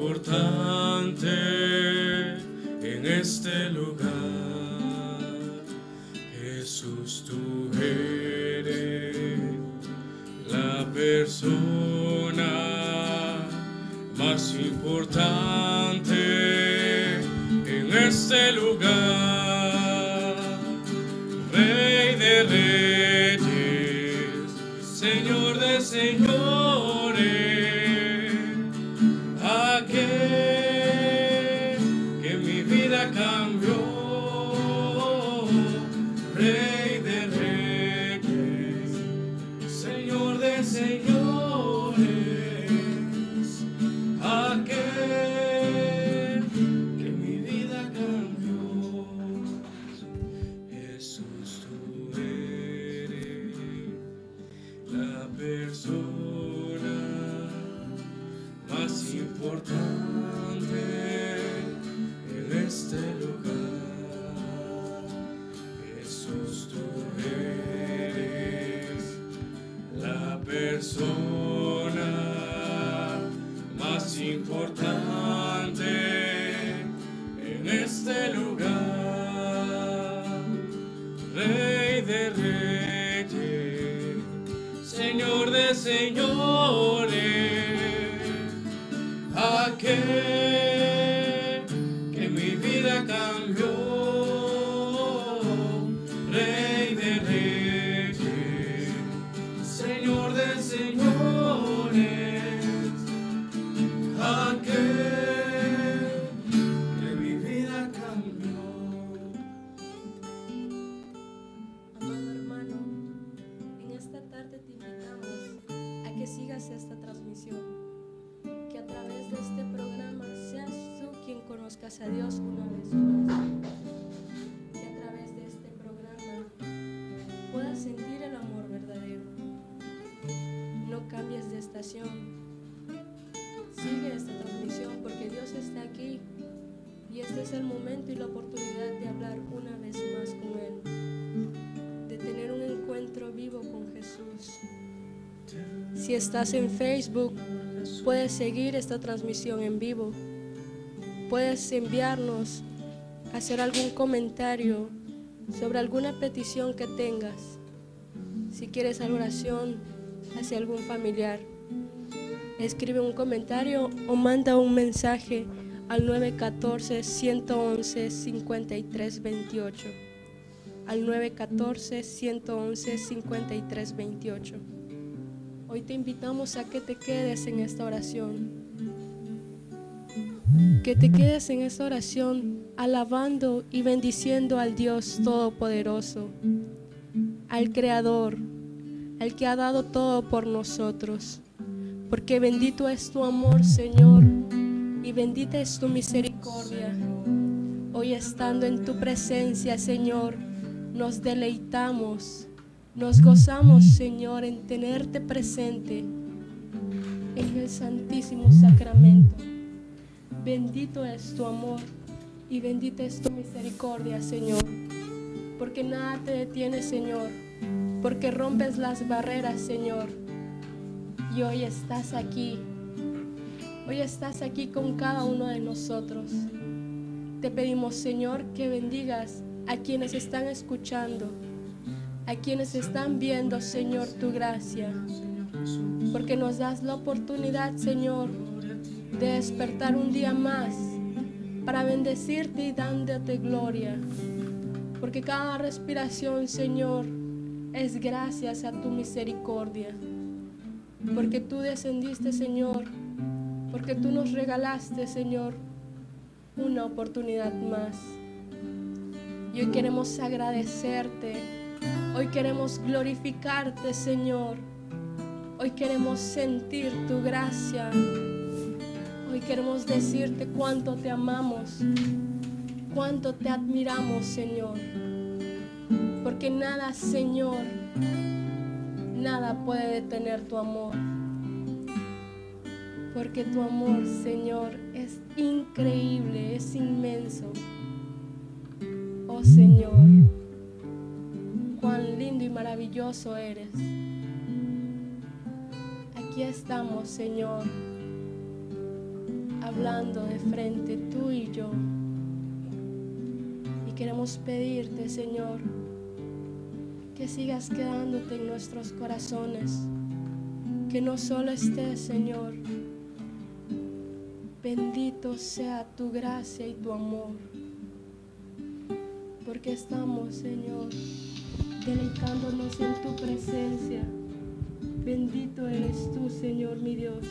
más Señor de señores, aquel en Facebook, puedes seguir esta transmisión en vivo. Puedes enviarnos, hacer algún comentario sobre alguna petición que tengas. Si quieres oración hacia algún familiar, escribe un comentario o manda un mensaje al 914-111-5328 al 914-111-5328. Hoy te invitamos a que te quedes en esta oración. Que te quedes en esta oración alabando y bendiciendo al Dios Todopoderoso, al Creador, al que ha dado todo por nosotros. Porque bendito es tu amor, Señor, y bendita es tu misericordia. Hoy estando en tu presencia, Señor, nos deleitamos, nos gozamos, Señor, en tenerte presente en el Santísimo Sacramento. Bendito es tu amor y bendita es tu misericordia, Señor, porque nada te detiene, Señor, porque rompes las barreras, Señor, y hoy estás aquí, hoy estás aquí con cada uno de nosotros. Te pedimos, Señor, que bendigas a quienes están escuchando, a quienes están viendo, Señor, tu gracia. Porque nos das la oportunidad, Señor, de despertar un día más para bendecirte y dándote gloria. Porque cada respiración, Señor, es gracias a tu misericordia. Porque tú descendiste, Señor. Porque tú nos regalaste, Señor, una oportunidad más. Y hoy queremos agradecerte. Hoy queremos glorificarte, Señor. Hoy queremos sentir tu gracia. Hoy queremos decirte cuánto te amamos, cuánto te admiramos, Señor. Porque nada, Señor, nada puede detener tu amor. Porque tu amor, Señor, es increíble, es inmenso. Oh Señor, cuán lindo y maravilloso eres. Aquí estamos, Señor, hablando de frente, tú y yo. Y queremos pedirte, Señor, que sigas quedándote en nuestros corazones. Que no solo estés, Señor. Bendito sea tu gracia y tu amor. Porque estamos, Señor, deleitándonos en tu presencia. Bendito eres tú, Señor mi Dios.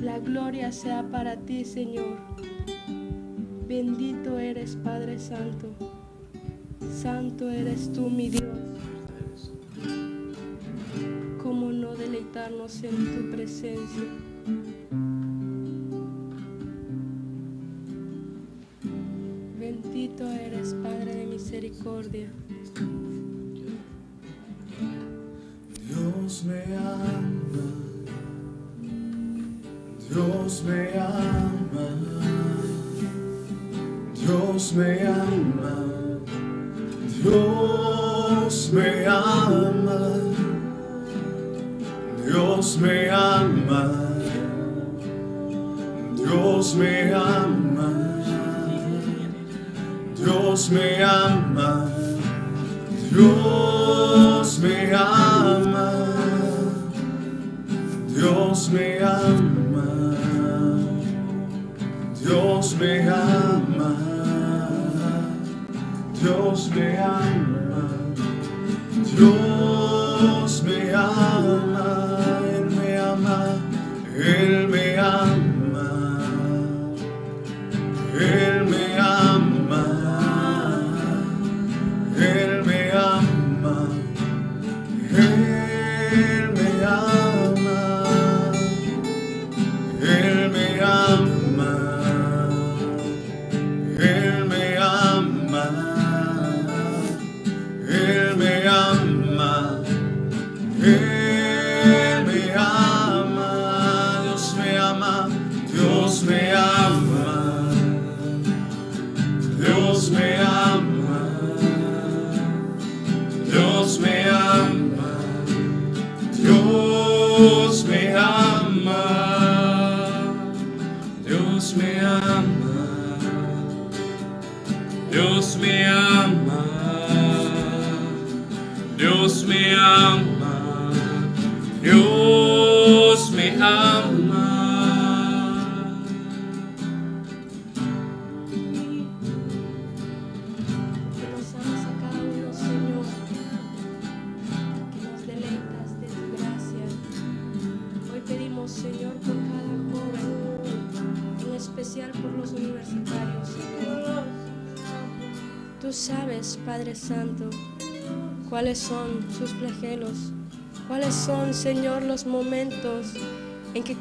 La gloria sea para ti, Señor. Bendito eres, Padre Santo. Santo eres tú, mi Dios. ¿Cómo no deleitarnos en tu presencia? Bendito eres, Padre de misericordia. Dios me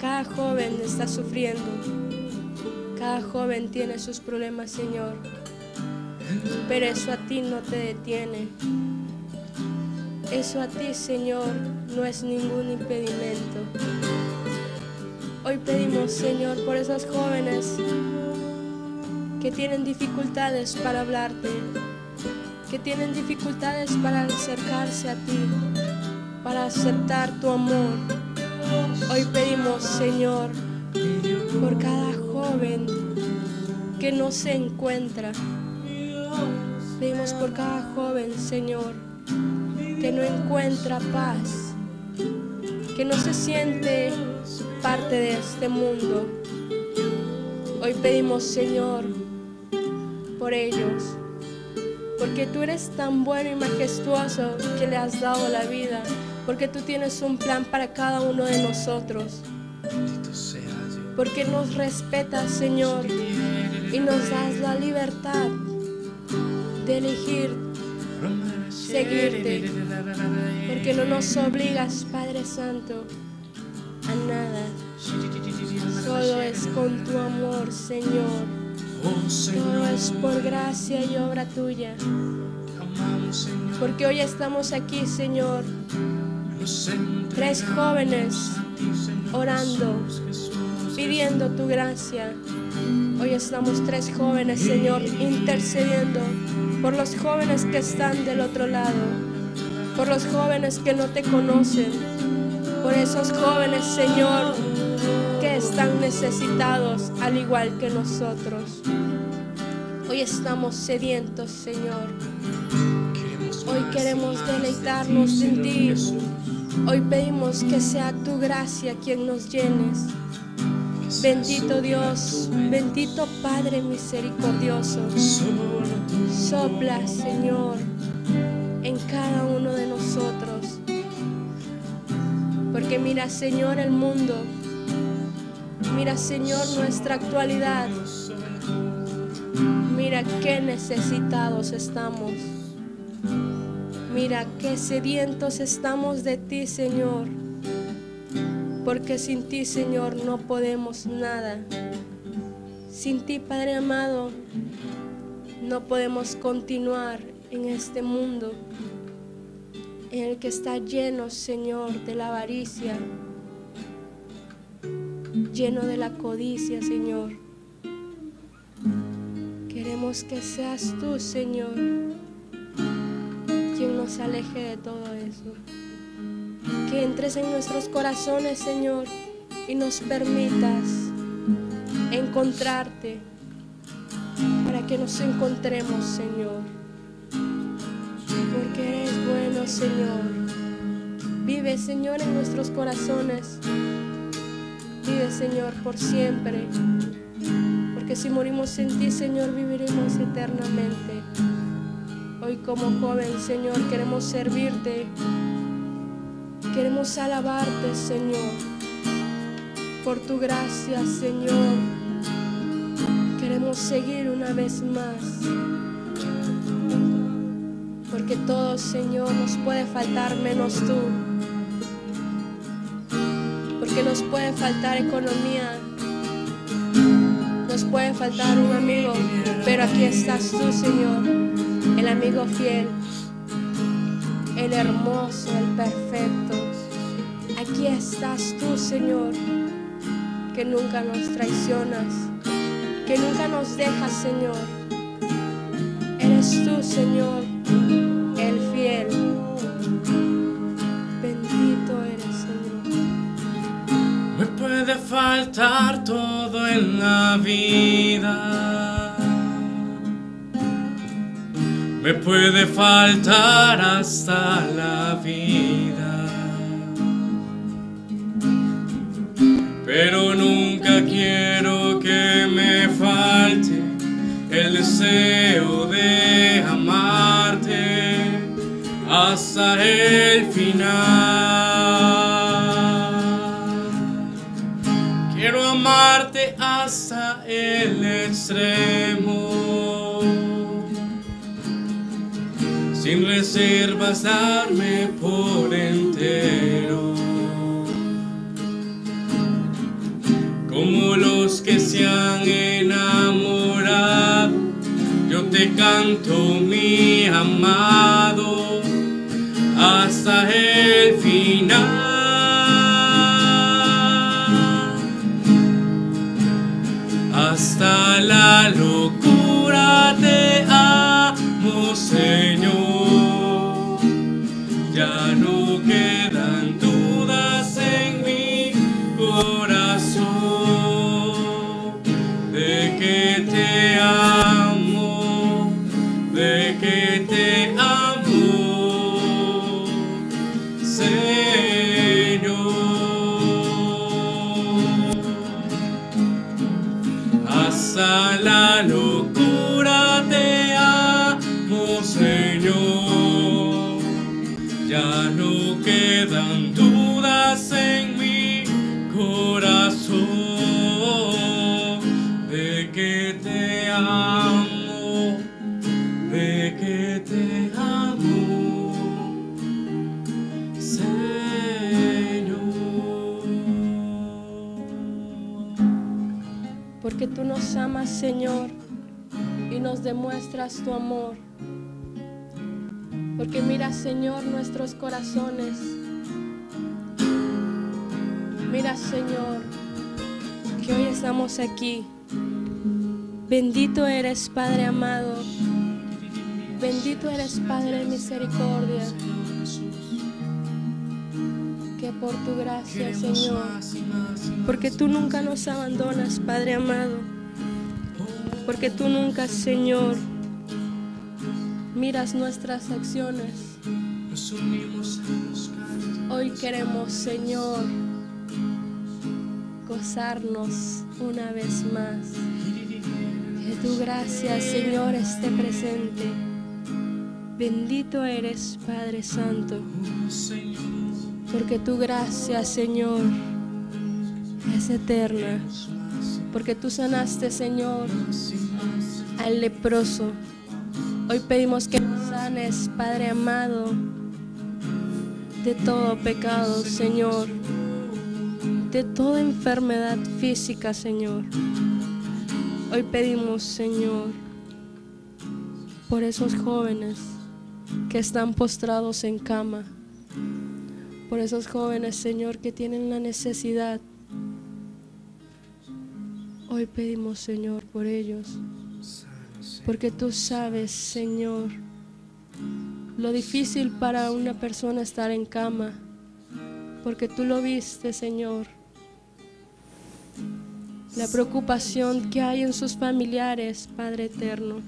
cada joven está sufriendo. Cada joven tiene sus problemas, Señor pero eso a ti no te detiene. Eso a ti, Señor, no es ningún impedimento. Hoy pedimos, Señor, por esos jóvenes que tienen dificultades para hablarte, que tienen dificultades para acercarse a ti, para aceptar tu amor. Hoy pedimos, Señor, por cada joven que no se encuentra. Pedimos por cada joven, Señor, que no encuentra paz, que no se siente parte de este mundo. Hoy pedimos, Señor, por ellos, porque tú eres tan bueno y majestuoso que le has dado la vida, porque tú tienes un plan para cada uno de nosotros, porque nos respetas, Señor, y nos das la libertad de elegir seguirte, porque no nos obligas, Padre Santo, a nada. Solo es con tu amor, Señor. Todo es por gracia y obra tuya. Porque hoy estamos aquí, Señor, tres jóvenes orando, pidiendo tu gracia. Hoy estamos tres jóvenes, Señor, intercediendo por los jóvenes que están del otro lado, por los jóvenes que no te conocen, por esos jóvenes, Señor, que están necesitados al igual que nosotros. Hoy estamos sedientos, Señor. Hoy queremos deleitarnos en ti. Hoy pedimos que sea tu gracia quien nos llenes. Bendito Dios, bendito Padre misericordioso. Sopla, Señor, en cada uno de nosotros. Porque mira, Señor, el mundo. Mira, Señor, nuestra actualidad. Mira qué necesitados estamos. Mira qué sedientos estamos de ti, Señor. Porque sin ti, Señor, no podemos nada. Sin ti, Padre amado, no podemos continuar en este mundo en el que está lleno, Señor, de la avaricia, lleno de la codicia, Señor. Queremos que seas tú, Señor, quien nos aleje de todo eso. Que entres en nuestros corazones, Señor, y nos permitas encontrarte para que nos encontremos, Señor. Porque eres bueno, Señor. Vive, Señor, en nuestros corazones. Vive, Señor, por siempre. Porque si morimos en ti, Señor, viviremos eternamente. Hoy como joven, Señor, queremos servirte. Queremos alabarte, Señor, por tu gracia, Señor. Queremos seguir una vez más. Porque todo, Señor, nos puede faltar menos tú. Porque nos puede faltar economía. Nos puede faltar un amigo. Pero aquí estás tú, Señor. El amigo fiel. El hermoso, el perfecto. Aquí estás tú, Señor. Que nunca nos traicionas. Que nunca nos dejas, Señor. Eres tú, Señor, el fiel. Bendito eres, Señor. Me puede faltar todo en la vida. Me puede faltar hasta la vida. Pero nunca quiero que me falte el deseo de amarte hasta el final. Quiero amarte hasta el extremo. Sin reservas darme por entero. Como los que se han enamorado, yo te canto mi amado hasta el final. Hasta la Porque tú nos amas, Señor, y nos demuestras tu amor. Porque mira, Señor, nuestros corazones. Mira, Señor, que hoy estamos aquí. Bendito eres, Padre amado. Bendito eres, Padre de misericordia. Por tu gracia, Señor. Porque tú nunca nos abandonas, Padre amado. Porque tú nunca, Señor, miras nuestras acciones. Hoy queremos, Señor, gozarnos una vez más. Que tu gracia, Señor, esté presente. Bendito eres, Padre Santo, Oh, porque tu gracia, Señor, es eterna. Porque tú sanaste, Señor, al leproso. Hoy pedimos que nos sanes, Padre amado, de todo pecado, Señor, de toda enfermedad física, Señor. Hoy pedimos, Señor, por esos jóvenes que están postrados en cama, por esos jóvenes, Señor, que tienen la necesidad. Hoy pedimos, Señor, por ellos. Porque tú sabes, Señor, lo difícil para una persona estar en cama. Porque tú lo viste, Señor. La preocupación que hay en sus familiares, Padre eterno.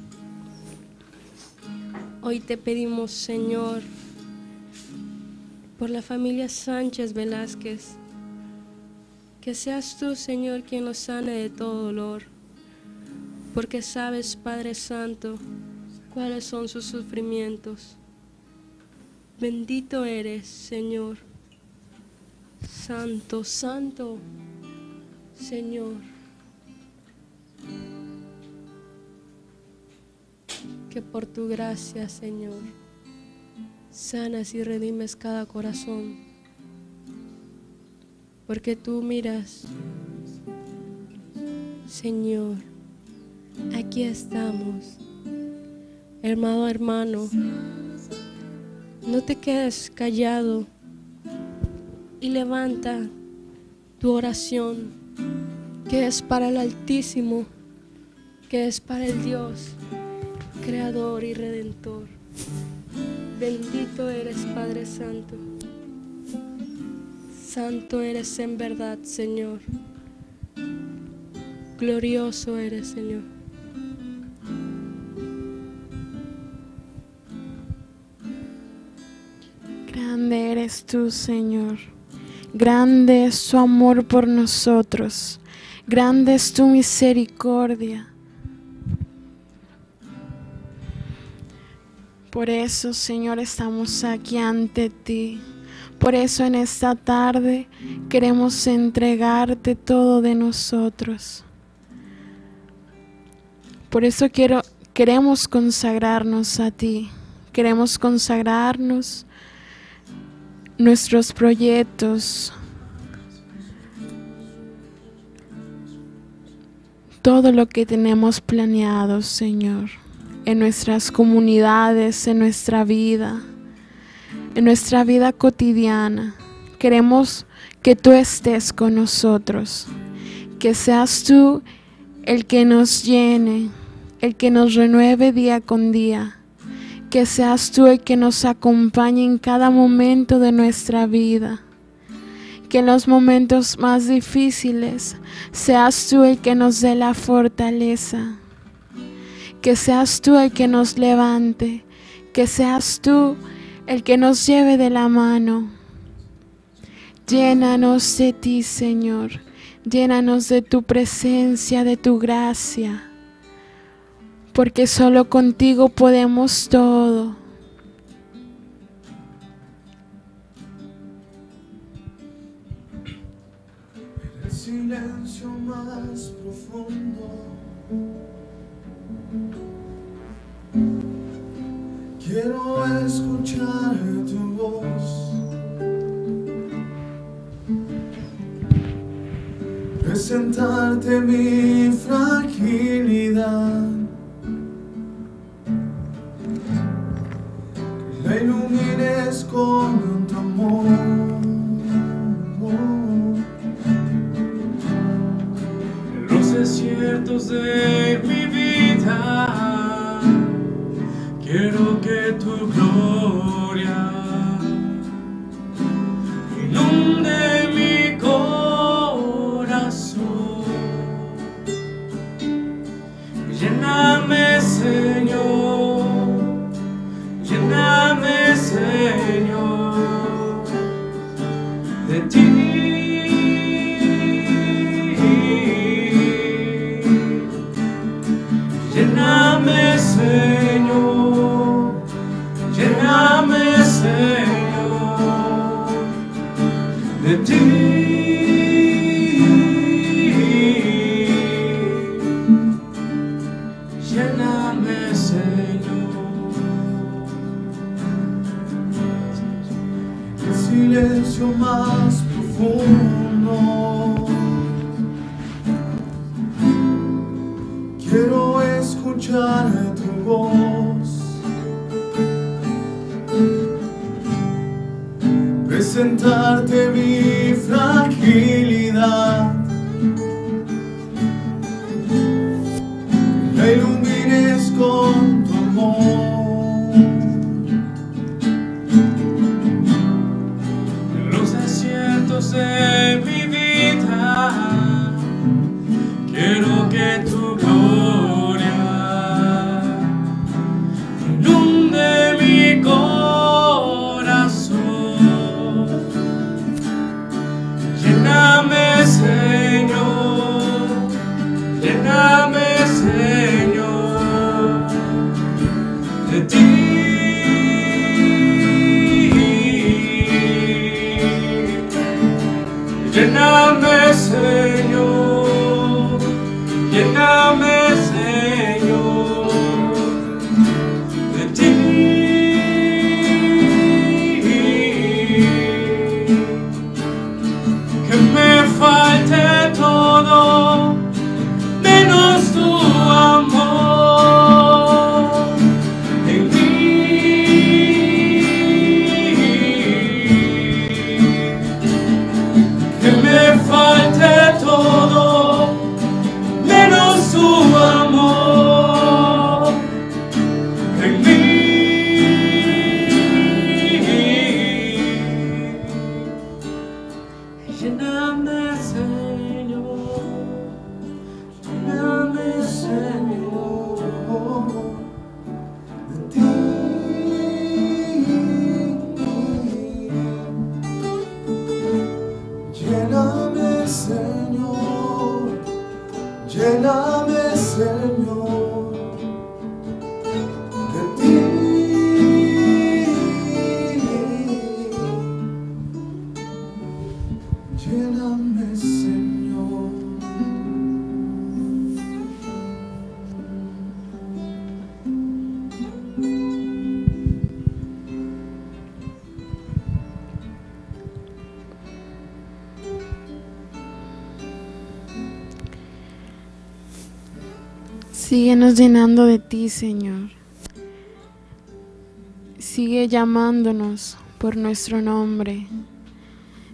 Hoy te pedimos, Señor, por la familia Sánchez Velázquez, que seas tú, Señor, quien los sane de todo dolor porque sabes, Padre Santo, cuáles son sus sufrimientos. Bendito eres, Señor. Santo, santo, Señor. Que por tu gracia, Señor, sanas y redimes cada corazón. Porque tú miras, Señor, Aquí estamos. Hermano, hermano, no te quedes callado y levanta tu oración, que es para el Altísimo, que es para el Dios, Creador y Redentor. Bendito eres, Padre Santo. Santo eres en verdad, Señor. Glorioso eres, Señor. Grande eres tú, Señor. Grande es tu amor por nosotros. Grande es tu misericordia. Por eso, Señor, estamos aquí ante ti. Por eso en esta tarde queremos entregarte todo de nosotros. Por eso quiero, queremos consagrarnos a ti. Queremos consagrarnos nuestros proyectos, todo lo que tenemos planeado, Señor, en nuestras comunidades, en nuestra vida, en nuestra vida cotidiana. Queremos que tú estés con nosotros, que seas tú el que nos llene, el que nos renueve día con día que seas tú el que nos acompañe en cada momento de nuestra vida. Que en los momentos más difíciles seas tú el que nos dé la fortaleza. Que seas tú el que nos levante. Que seas tú el que nos lleve de la mano. Llénanos de ti, Señor. Llénanos de tu presencia, de tu gracia porque solo contigo podemos todo. Quiero escuchar tu voz. Presentarte mi fragilidad. La ilumines con tu amor. Los desiertos de mi vida, Quiero que tu gloria inunde mi corazón. Lléname, Señor. Llenando de ti, Señor. Sigue llamándonos por nuestro nombre.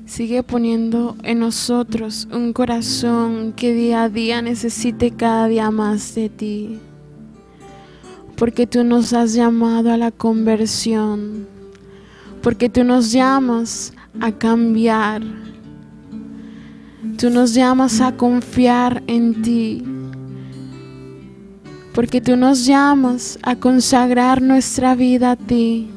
Sigue poniendo en nosotros un corazón que día a día necesite cada día más de ti. Porque tú nos has llamado a la conversión. Porque tú nos llamas a cambiar. Tú nos llamas a confiar en ti porque tú nos llamas a consagrar nuestra vida a ti.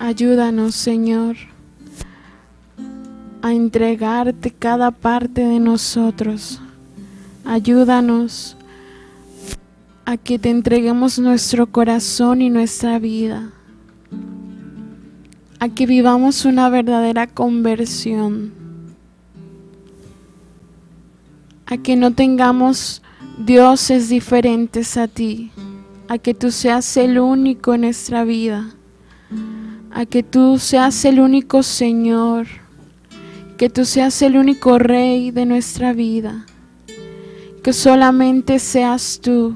Ayúdanos, Señor, a entregarte cada parte de nosotros. Ayúdanos a que te entreguemos nuestro corazón y nuestra vida. A que vivamos una verdadera conversión. A que no tengamos dioses diferentes a ti. A que tú seas el único en nuestra vida. A que tú seas el único Señor. Que tú seas el único Rey de nuestra vida que solamente seas tú,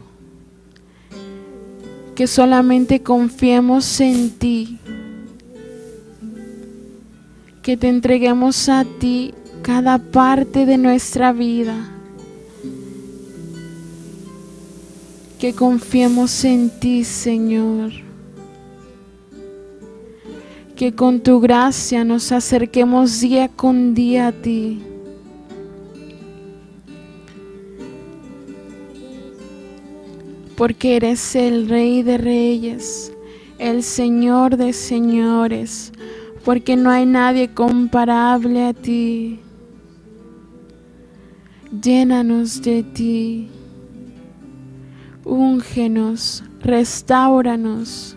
que solamente confiemos en ti, que te entreguemos a ti cada parte de nuestra vida, que confiemos en ti, Señor que con tu gracia nos acerquemos día con día a ti. Porque eres el Rey de Reyes, el Señor de Señores, porque no hay nadie comparable a ti. Llénanos de ti. Úngenos, restauranos.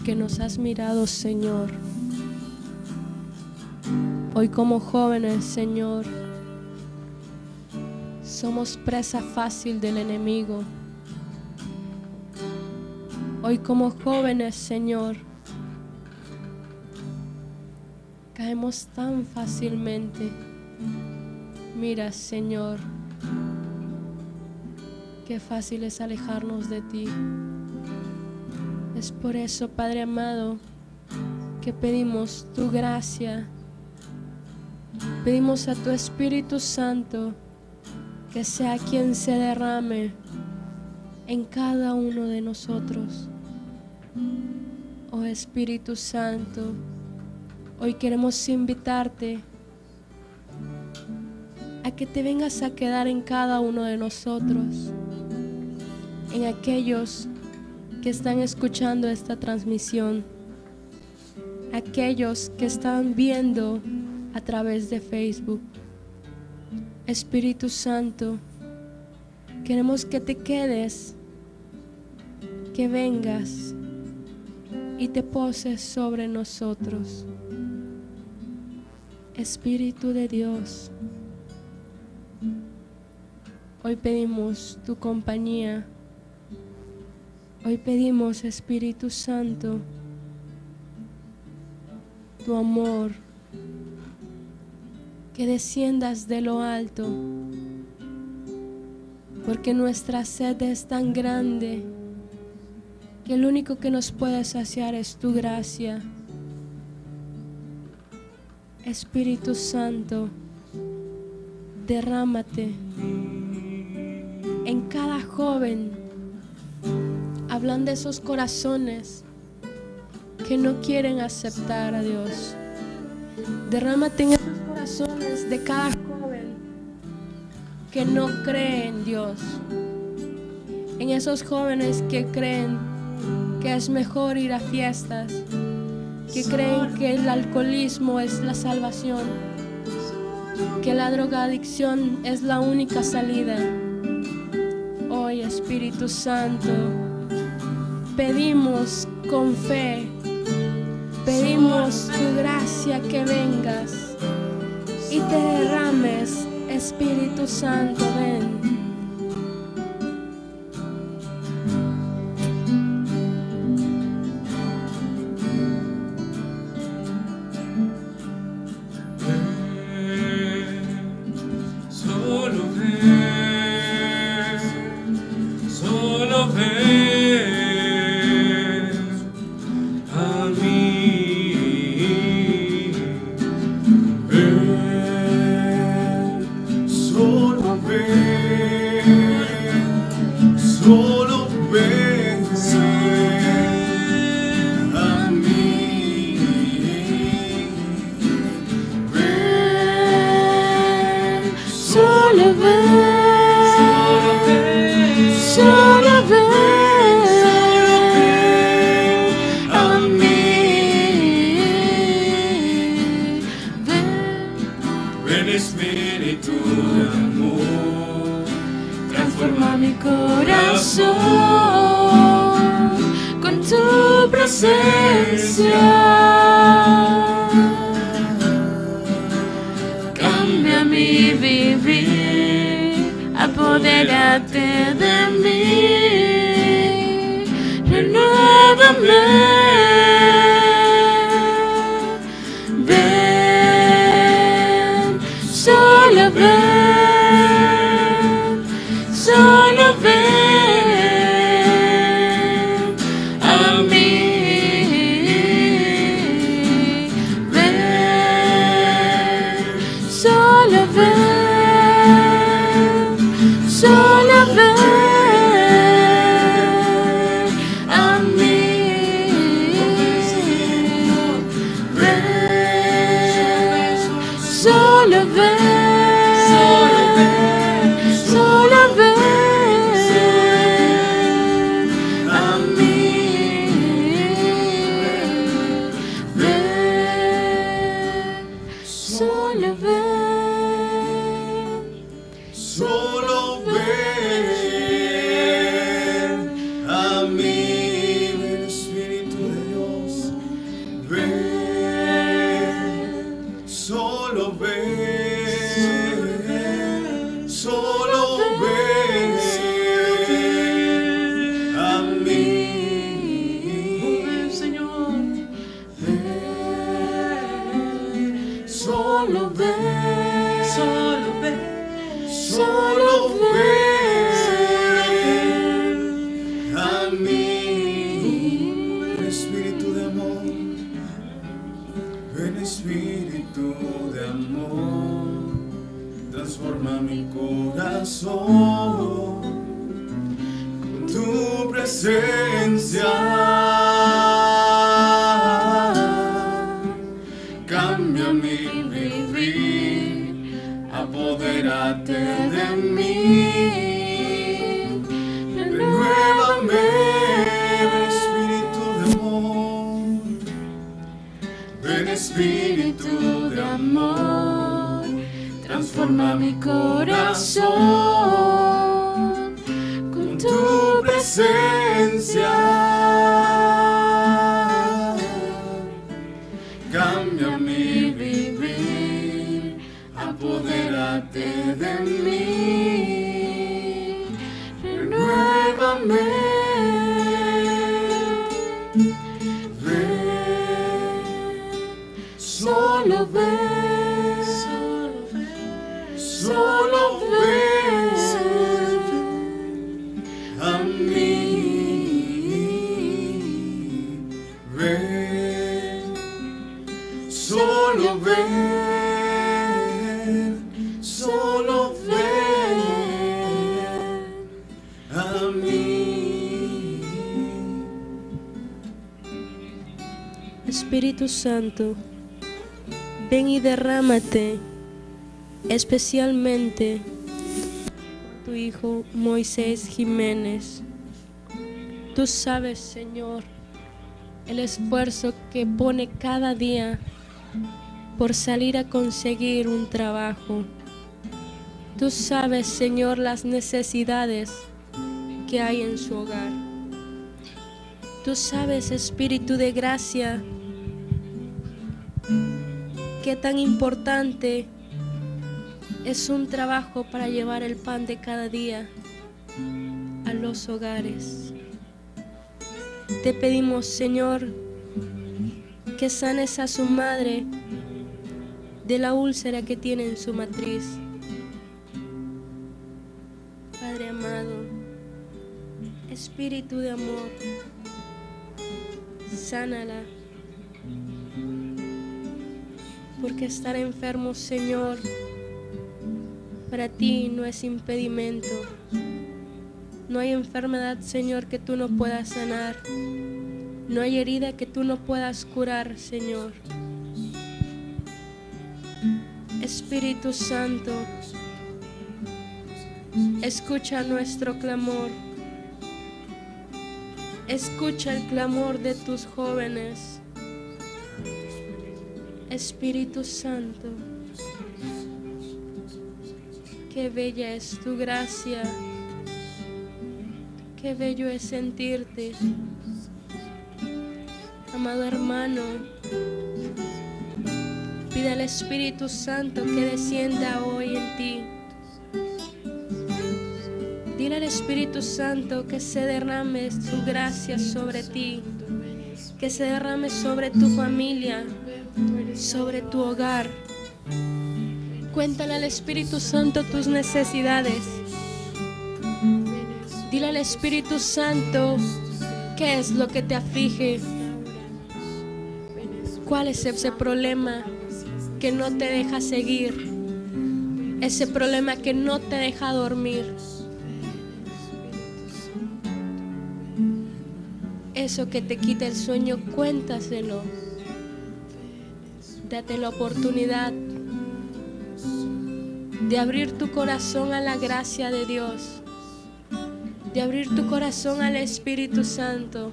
Porque nos has mirado, Señor. Hoy como jóvenes, Señor, somos presa fácil del enemigo. Hoy como jóvenes, Señor, caemos tan fácilmente. Mira, Señor, qué fácil es alejarnos de ti. Es por eso, Padre amado, que pedimos tu gracia. Pedimos a tu Espíritu Santo que sea quien se derrame en cada uno de nosotros. Oh Espíritu Santo, hoy queremos invitarte a que te vengas a quedar en cada uno de nosotros, en aquellos que están escuchando esta transmisión, aquellos que están viendo a través de Facebook. Espíritu Santo, queremos que te quedes, que vengas y te poses sobre nosotros. Espíritu de Dios, hoy pedimos tu compañía. Hoy pedimos, Espíritu Santo, tu amor, que desciendas de lo alto, porque nuestra sed es tan grande que el único que nos puede saciar es tu gracia. Espíritu Santo, derrámate en cada joven hablan de esos corazones que no quieren aceptar a Dios. Derrámate en esos corazones de cada joven que no cree en Dios. En esos jóvenes que creen que es mejor ir a fiestas, que creen que el alcoholismo es la salvación, que la drogadicción es la única salida. Hoy Espíritu Santo, pedimos con fe, pedimos tu gracia que vengas y te derrames, Espíritu Santo, ven. Ven Espíritu de amor, transforma mi corazón con tu presencia. Cambia mi vivir, apodérate de mí, renuévame. Santo, ven y derrámate especialmente tu Hijo Moisés Jiménez. Tú sabes, Señor, el esfuerzo que pone cada día por salir a conseguir un trabajo. Tú sabes, Señor, las necesidades que hay en su hogar. Tú sabes, Espíritu de gracia, qué tan importante es un trabajo para llevar el pan de cada día a los hogares. Te pedimos, Señor, que sanes a su madre de la úlcera que tiene en su matriz. Padre amado, Espíritu de amor, sánala. Porque estar enfermo, Señor, para ti no es impedimento. No hay enfermedad, Señor, que tú no puedas sanar. No hay herida que tú no puedas curar, Señor. Espíritu Santo, escucha nuestro clamor. Escucha el clamor de tus jóvenes. Espíritu Santo, qué bella es tu gracia. Qué bello es sentirte. Amado hermano, pide al Espíritu Santo que descienda hoy en ti. Dile al Espíritu Santo que se derrame su gracia sobre ti, que se derrame sobre tu familia, sobre tu hogar. Cuéntale al Espíritu Santo tus necesidades. Dile al Espíritu Santo qué es lo que te aflige. ¿Cuál es ese problema que no te deja seguir? Ese problema que no te deja dormir. Eso que te quita el sueño, cuéntaselo. Date la oportunidad de abrir tu corazón a la gracia de Dios, de abrir tu corazón al Espíritu Santo.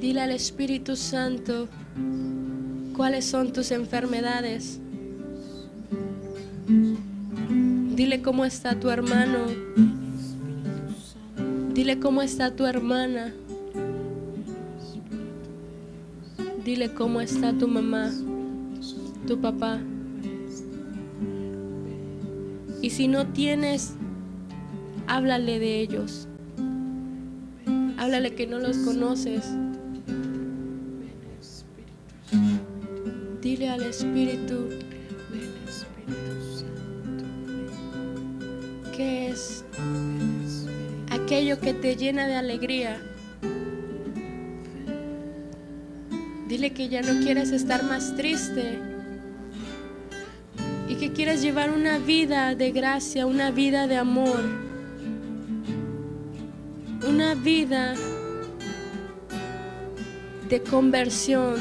Dile al Espíritu Santo cuáles son tus enfermedades. Dile cómo está tu hermano. Dile cómo está tu hermana. Dile cómo está tu mamá, tu papá. Y si no tienes, háblale de ellos. Háblale que no los conoces. Dile al Espíritu que es aquello que te llena de alegría. Dile que ya no quieres estar más triste y que quieres llevar una vida de gracia, una vida de amor. vida de conversión,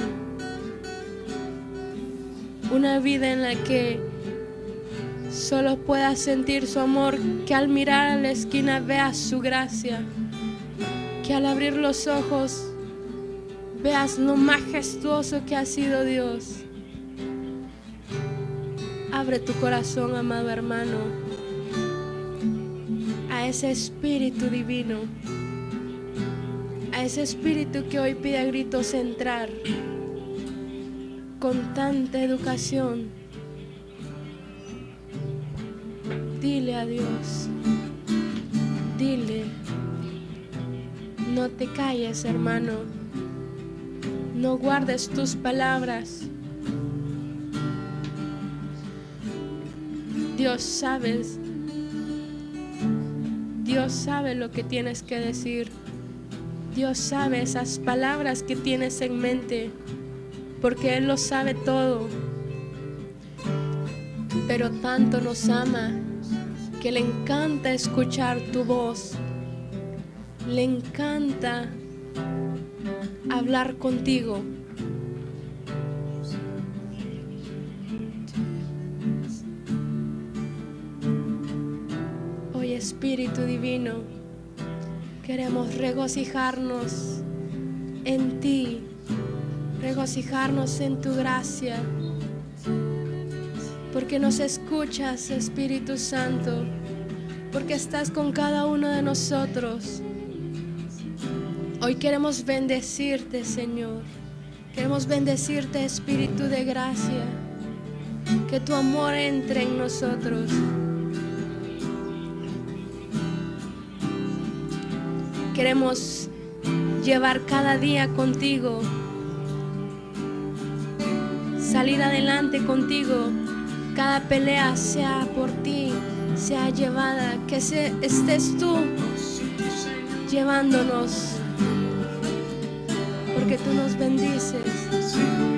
una vida en la que solo puedas sentir su amor, que al mirar a la esquina veas su gracia, que al abrir los ojos veas lo majestuoso que ha sido Dios. Abre tu corazón, amado hermano, a ese espíritu divino, a ese espíritu que hoy pide a gritos entrar con tanta educación. Dile a Dios, dile, no te calles hermano, no guardes tus palabras. Dios sabes, Dios sabe lo que tienes que decir. Dios sabe esas palabras que tienes en mente, porque Él lo sabe todo. Pero tanto nos ama que le encanta escuchar tu voz. Le encanta hablar contigo. Hoy Espíritu Divino, queremos regocijarnos en ti, regocijarnos en tu gracia, porque nos escuchas, Espíritu Santo, porque estás con cada uno de nosotros. Hoy queremos bendecirte, Señor. Queremos bendecirte, Espíritu de gracia. Que tu amor entre en nosotros. Queremos llevar cada día contigo. Salir adelante contigo. Cada pelea sea por ti, sea llevada. Que estés tú llevándonos porque tú nos bendices.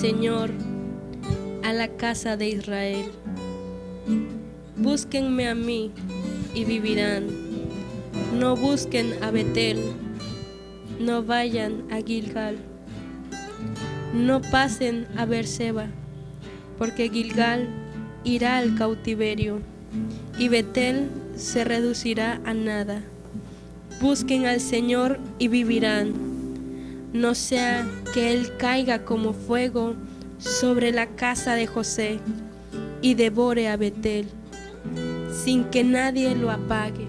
Señor a la casa de Israel. Búsquenme a mí y vivirán. No busquen a Betel. No vayan a Gilgal. No pasen a Berseba, porque Gilgal irá al cautiverio y Betel se reducirá a nada. Busquen al Señor y vivirán no sea que él caiga como fuego sobre la casa de José y devore a Betel, sin que nadie lo apague.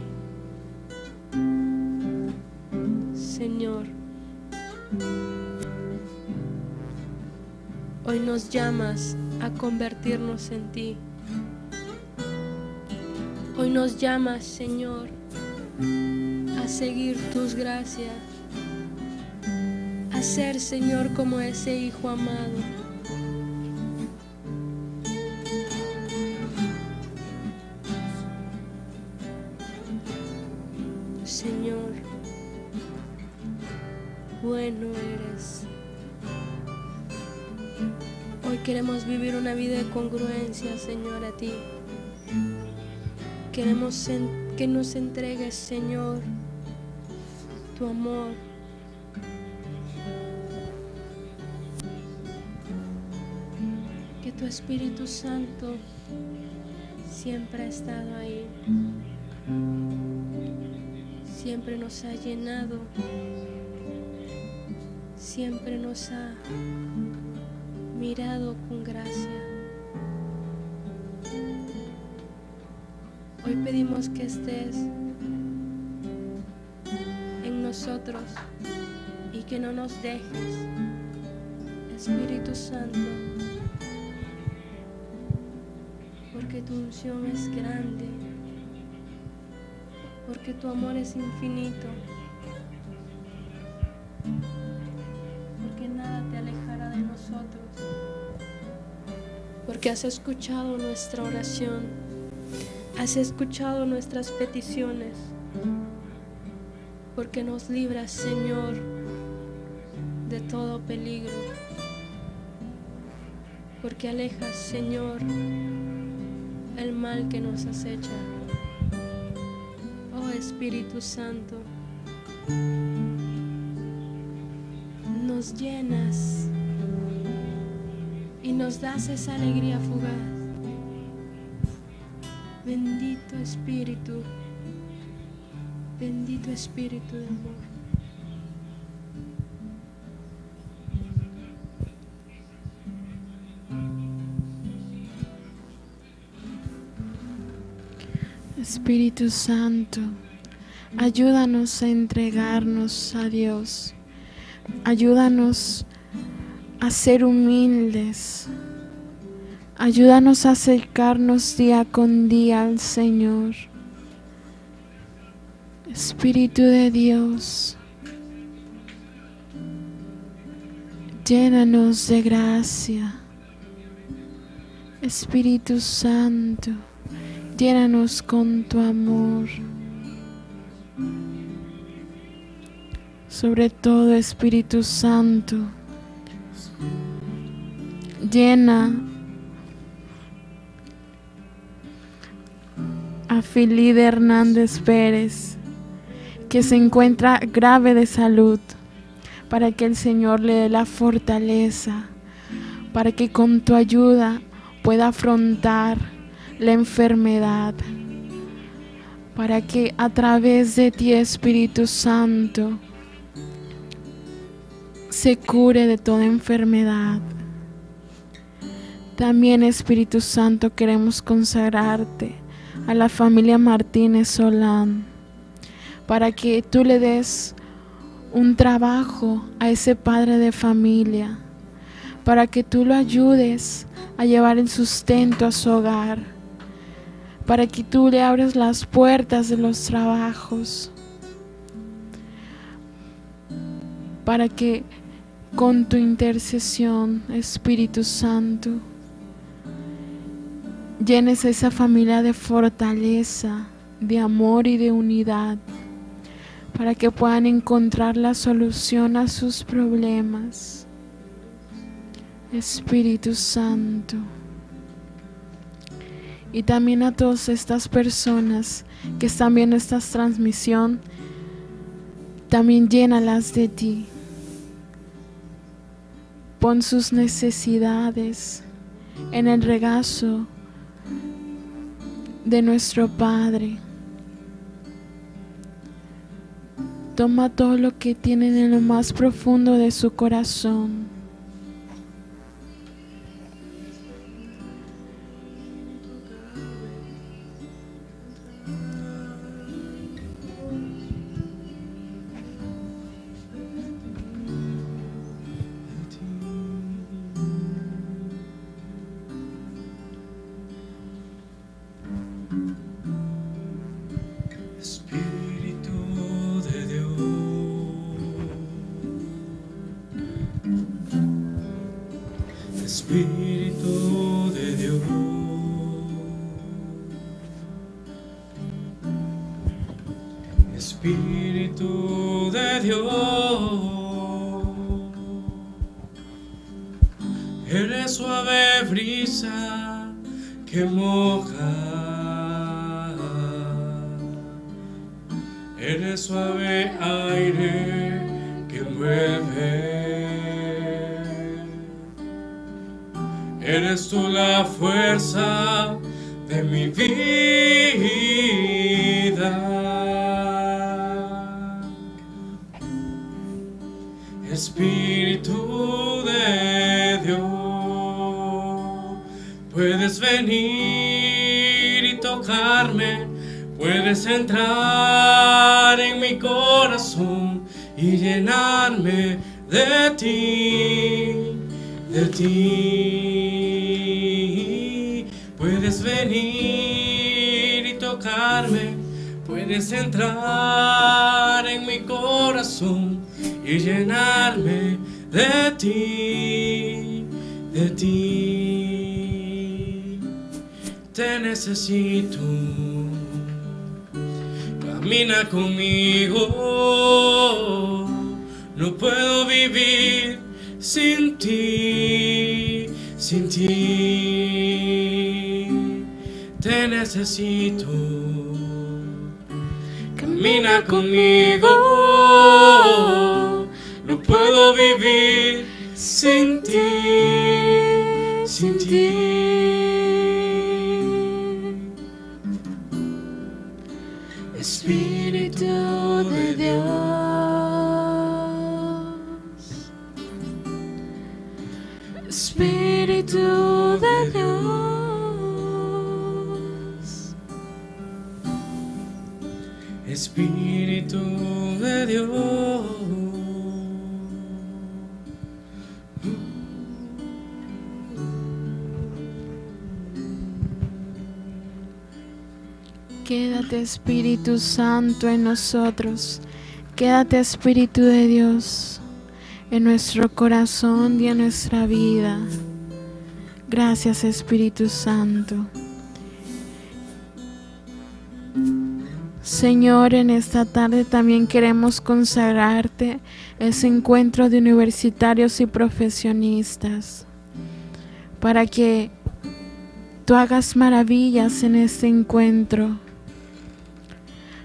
Señor, hoy nos llamas a convertirnos en ti. Hoy nos llamas, Señor, a seguir tus gracias ser, Señor, como ese Hijo amado. Señor, bueno eres. Hoy queremos vivir una vida de congruencia, Señor, a ti. Queremos que nos entregues, Señor, tu amor. Tu Espíritu Santo siempre ha estado ahí, siempre nos ha llenado, siempre nos ha mirado con gracia. Hoy pedimos que estés en nosotros y que no nos dejes, Espíritu Santo. Tu unción es grande, porque tu amor es infinito, porque nada te alejará de nosotros, porque has escuchado nuestra oración, has escuchado nuestras peticiones, porque nos libras, Señor, de todo peligro, porque alejas, Señor, mal que nos acecha. Oh Espíritu Santo, nos llenas y nos das esa alegría fugaz. Bendito Espíritu, bendito Espíritu de amor. Espíritu Santo, ayúdanos a entregarnos a Dios. Ayúdanos a ser humildes. Ayúdanos a acercarnos día con día al Señor. Espíritu de Dios, llénanos de gracia. Espíritu Santo, llénanos con tu amor. Sobre todo, Espíritu Santo, llena a Filide Hernández Pérez, que se encuentra grave de salud, para que el Señor le dé la fortaleza, para que con tu ayuda pueda afrontar la enfermedad, para que a través de ti, Espíritu Santo, se cure de toda enfermedad. También, Espíritu Santo, queremos consagrarte a la familia Martínez Solán para que tú le des un trabajo a ese padre de familia, para que tú lo ayudes a llevar el sustento a su hogar, para que tú le abres las puertas de los trabajos, para que con tu intercesión, Espíritu Santo, llenes a esa familia de fortaleza, de amor y de unidad, para que puedan encontrar la solución a sus problemas. Espíritu Santo. Y también a todas estas personas que están viendo esta transmisión, también llénalas de ti. Pon sus necesidades en el regazo de nuestro Padre. Toma todo lo que tienen en lo más profundo de su corazón. Puedes venir y tocarme. Puedes entrar en mi corazón y llenarme de ti, de ti. Puedes venir y tocarme, puedes entrar en mi corazón y llenarme de ti, de ti. Te necesito camina conmigo. No puedo vivir sin ti, sin ti. Te necesito. Camina conmigo. No puedo vivir sin ti, sin ti. Espíritu de Dios, Espíritu de Dios. Quédate Espíritu Santo en nosotros. Quédate Espíritu de Dios en nuestro corazón y en nuestra vida. Gracias Espíritu Santo. Señor, en esta tarde también queremos consagrarte ese encuentro de universitarios y profesionistas para que tú hagas maravillas en este encuentro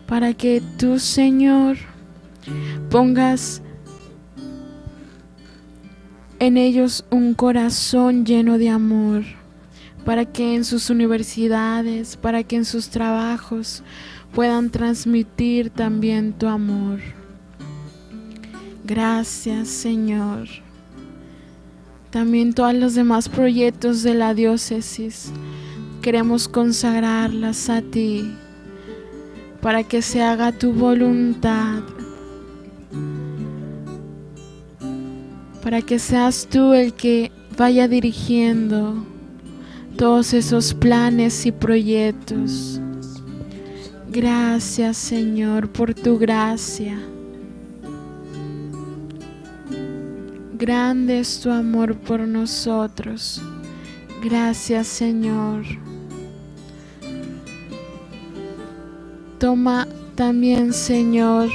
para que tú, Señor, pongas en ellos un corazón lleno de amor, para que en sus universidades, para que en sus trabajos puedan transmitir también tu amor. Gracias, Señor. También todos los demás proyectos de la diócesis queremos consagrarlas a ti para que se haga tu voluntad para que seas tú el que vaya dirigiendo todos esos planes y proyectos. Gracias Señor por tu gracia. Grande es tu amor por nosotros. Gracias Señor. Toma también Señor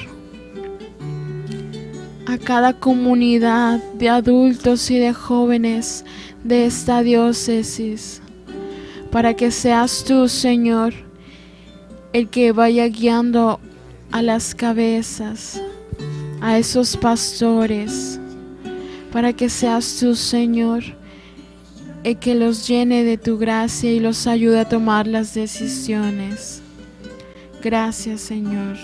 a cada comunidad de adultos y de jóvenes de esta diócesis, para que seas tú, Señor, el que vaya guiando a las cabezas, a esos pastores, para que seas tú, Señor, el que los llene de tu gracia y los ayude a tomar las decisiones. Gracias, Señor.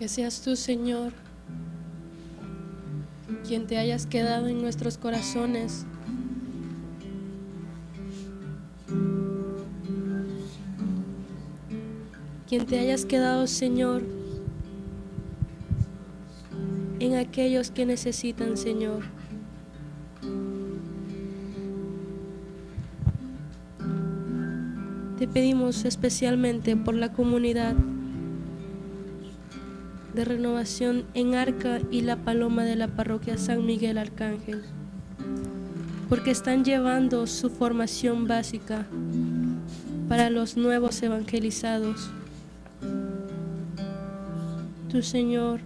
Que seas tú, Señor, quien te hayas quedado en nuestros corazones. Quien te hayas quedado, Señor, en aquellos que necesitan, Señor. Te pedimos especialmente por la comunidad de renovación en Arca y la Paloma de la parroquia San Miguel Arcángel, porque están llevando su formación básica para los nuevos evangelizados. Tu Señor,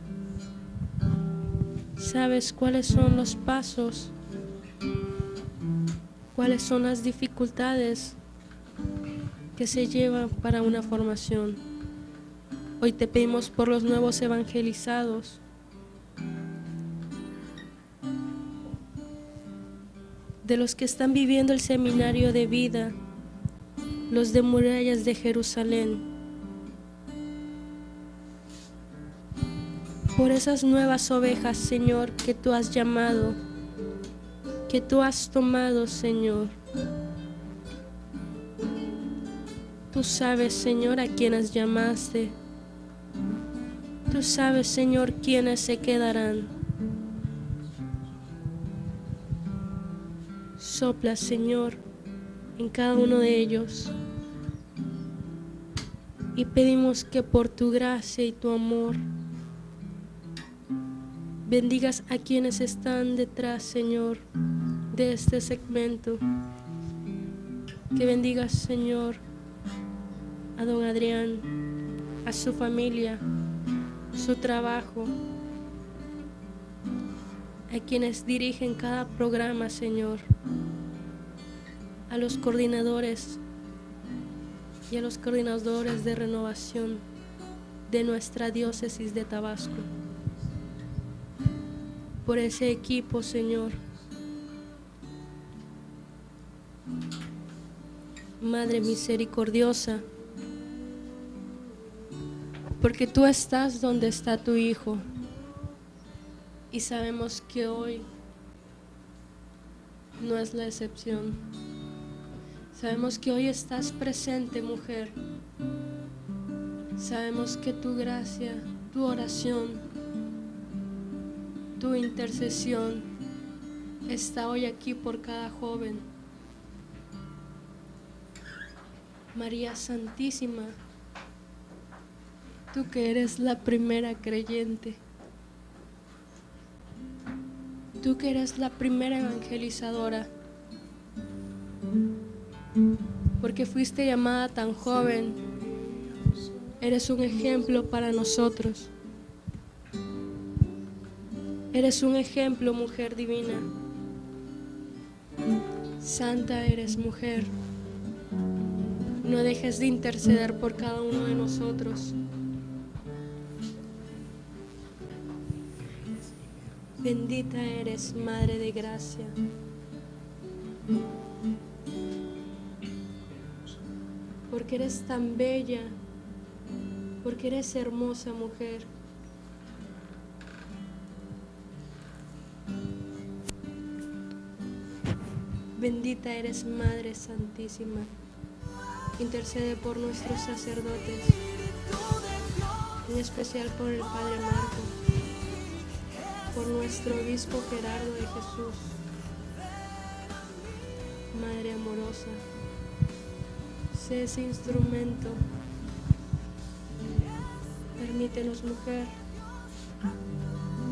sabes cuáles son los pasos, cuáles son las dificultades que se llevan para una formación. Hoy te pedimos por los nuevos evangelizados. De los que están viviendo el seminario de vida, los de murallas de Jerusalén. Por esas nuevas ovejas, Señor, que tú has llamado, que tú has tomado, Señor. Tú sabes, Señor, a quienes llamaste. Tú sabes, Señor, quiénes se quedarán. Sopla, Señor, en cada uno de ellos. Y pedimos que por tu gracia y tu amor bendigas a quienes están detrás, Señor, de este segmento. Que bendigas, Señor, a don Adrián, a su familia, su trabajo, a quienes dirigen cada programa, Señor, a los coordinadores y a los coordinadores de renovación de nuestra diócesis de Tabasco. Por ese equipo, Señor. Madre misericordiosa, porque tú estás donde está tu Hijo. Y sabemos que hoy no es la excepción. Sabemos que hoy estás presente, mujer. Sabemos que tu gracia, tu oración, tu intercesión está hoy aquí por cada joven. María Santísima, tú que eres la primera creyente, tú que eres la primera evangelizadora, porque fuiste llamada tan joven, eres un ejemplo para nosotros. Eres un ejemplo, mujer divina. Santa eres mujer. No dejes de interceder por cada uno de nosotros. Bendita eres, Madre de Gracia. Porque eres tan bella, porque eres hermosa mujer. Bendita eres, Madre Santísima. Intercede por nuestros sacerdotes, en especial por el Padre Marco, nuestro obispo Gerardo de Jesús. Madre amorosa, sé ese instrumento. Permítenos, mujer,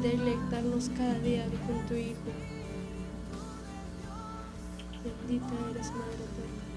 deleitarnos cada día con tu Hijo. Bendita eres, Madre.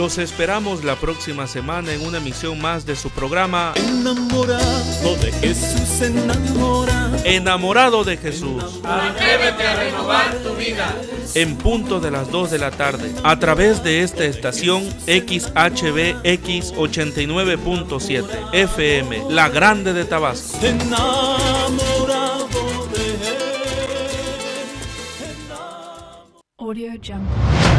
Los esperamos la próxima semana en una emisión más de su programa Enamorado de Jesús, enamorado. Enamorado de Jesús. En punto de las 2 de la tarde, a través de esta estación XHBX 89.7 FM, La Grande de Tabasco. enamorado de él. Audio Jungle.